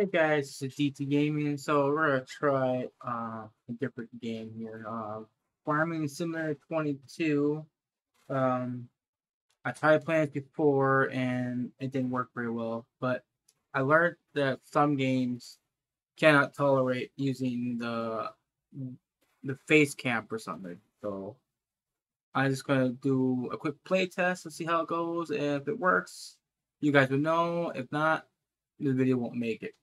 Hey guys, it's DT Gaming. So we're gonna try uh, a different game here. Uh, Farming Simulator 22. Um, I tried playing it before and it didn't work very well, but I learned that some games cannot tolerate using the the face cam or something. So I'm just gonna do a quick play test and see how it goes. And if it works, you guys will know. If not, the video won't make it.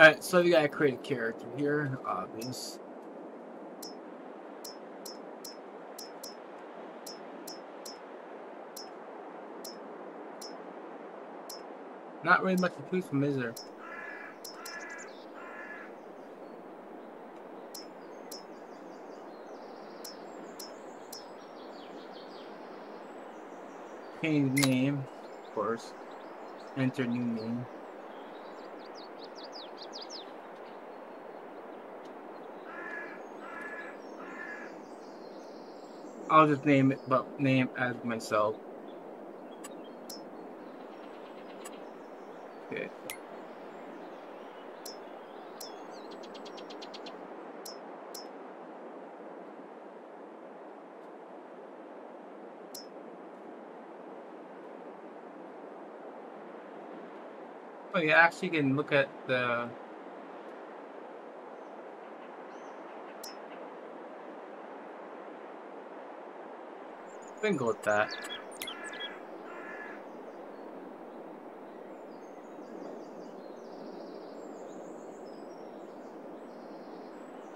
Alright, so we gotta create a character here, obvious. Not really much to choose from, is there? Change name, of course. Enter new name. I'll just name it, but name as myself. Okay. Oh, you actually can look at the We can go with that.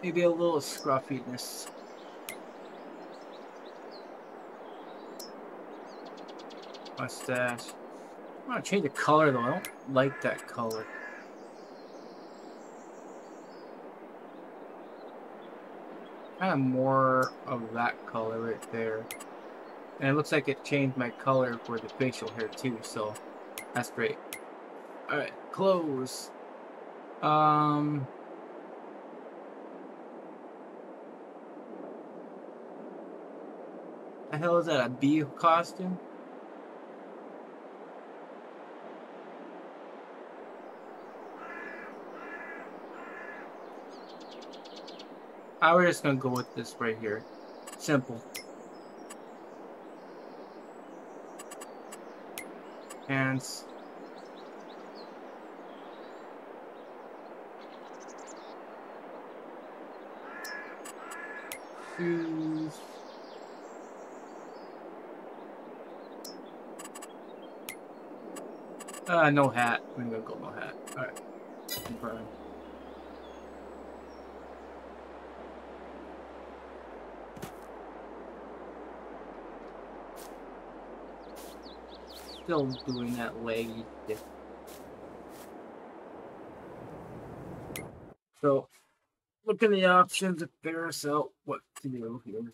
Maybe a little scruffiness. Mustache. I'm gonna change the color though. I don't like that color. Kind of more of that color right there. And it looks like it changed my color for the facial hair too, so that's great. Alright, clothes. Um... The hell is that, a bee costume? I was just gonna go with this right here. Simple. Hands. Shoes. Uh, no hat. I'm gonna go no hat. Alright. Still doing that thing. So, look at the options to figure out what to do here.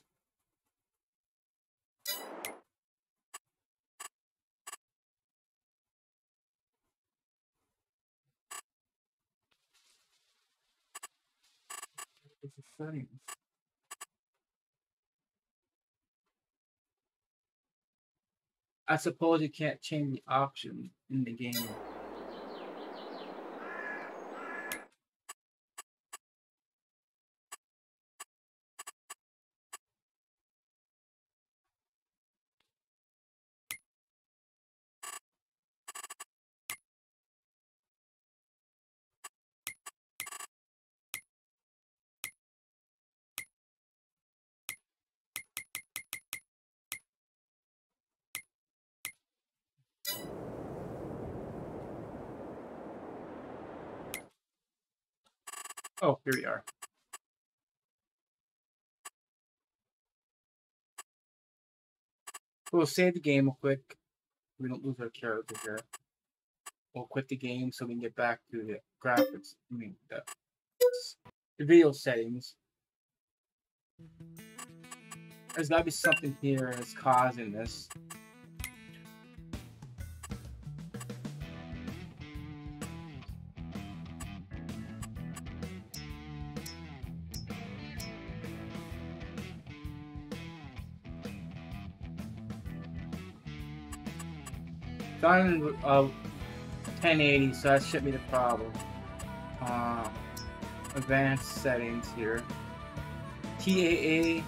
Settings. I suppose you can't change the option in the game. Oh, here we are. We'll save the game real quick. We don't lose our character here. We'll quit the game so we can get back to the graphics. I mean, the, the video settings. There's gotta be something here that's causing this. Done uh, 1080, so that should be the problem. Uh, advanced settings here. TAA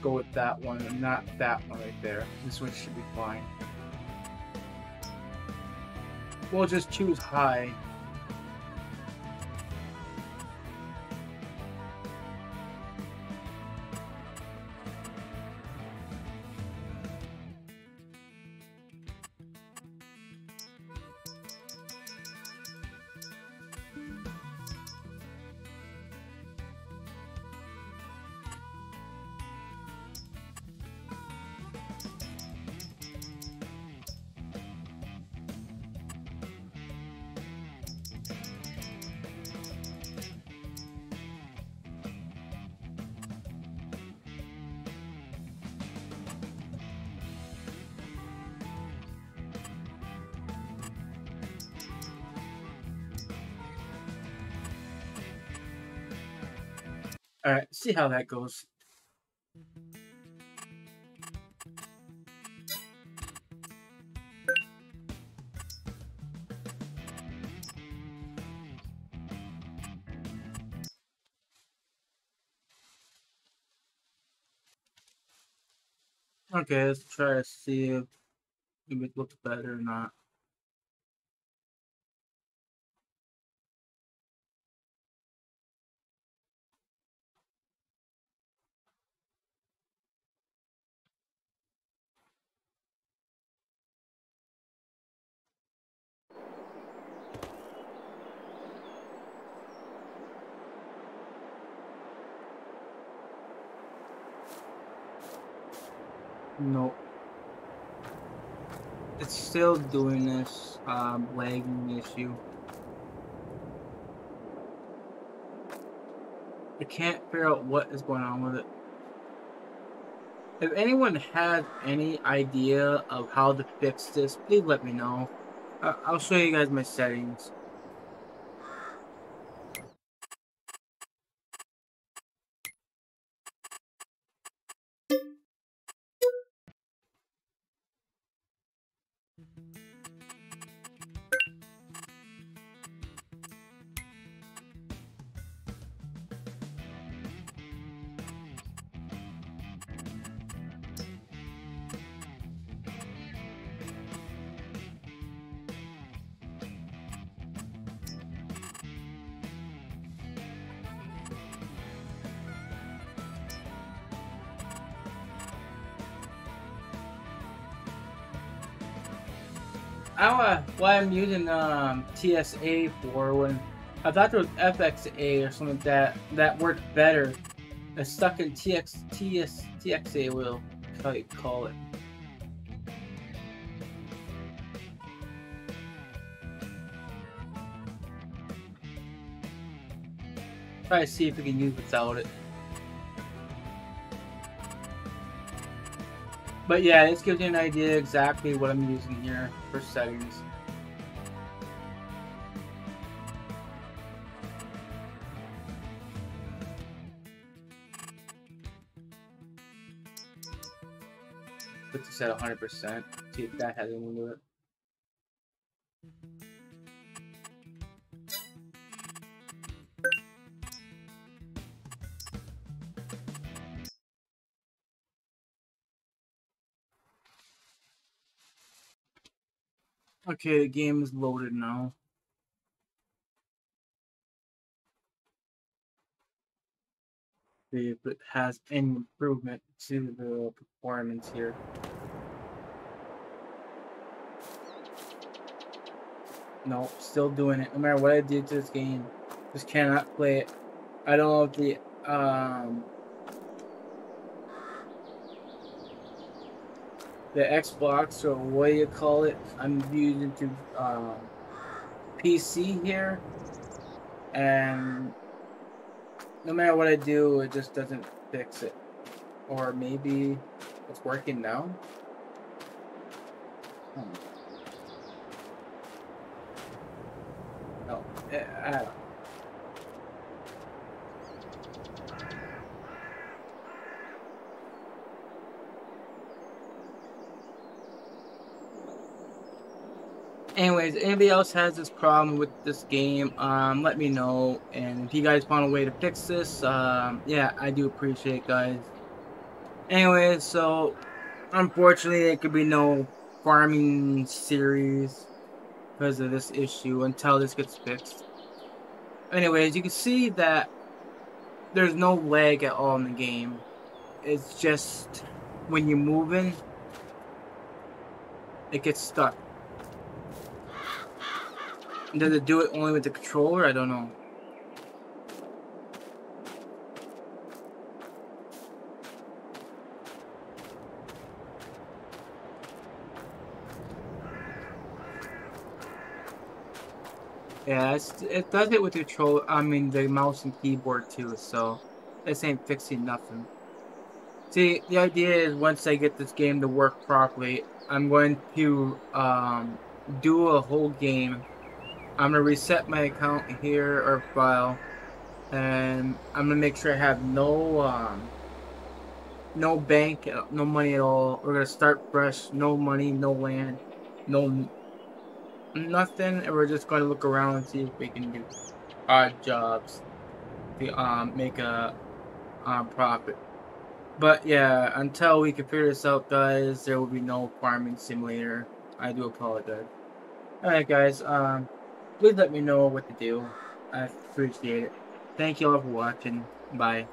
Let's go with that one and not that one right there. This one should be fine. We'll just choose high. Alright, see how that goes. Okay, let's try to see if it looks better or not. No. It's still doing this um, lagging issue. I can't figure out what is going on with it. If anyone has any idea of how to fix this, please let me know. I'll show you guys my settings. I what I'm using um, TSA for when I thought there was FXA or something like that that worked better. It's stuck in TX TS TXA will how you call it. Try to see if we can use without it. But yeah, this gives you an idea exactly what I'm using here for settings. Put this at 100%, see if that has anything to do it. Okay, the game is loaded now. See if it has any improvement to the performance here. No, still doing it. No matter what I do to this game, just cannot play it. I don't know if the um the Xbox or what you call it. I'm using to um, PC here, and no matter what I do, it just doesn't fix it. Or maybe It's working now. Hmm. Oh, eh, I don't. Anyways anybody else has this problem with this game um let me know. And if you guys find a way to fix this um yeah i do appreciate guys. Anyways so unfortunately there could be no farming series because of this issue until this gets fixed. Anyways you can see that there's no lag at all in the game. It's just when you're moving it gets stuck does it do it only with the controller? I don't know. Yeah, it does it with the control. I mean, the mouse and keyboard too. So this ain't fixing nothing. See, the idea is once I get this game to work properly, I'm going to um, do a whole game I'm gonna reset my account here or file and I'm gonna make sure I have no um, no bank no money at all. We're gonna start fresh. No money no land no nothing. And we're just gonna look around and see if we can do odd jobs to um, make a um, profit. But yeah until we can figure this out guys there will be no farming simulator. I do apologize. Alright guys um please let me know what to do. I appreciate it. Thank you all for watching. Bye.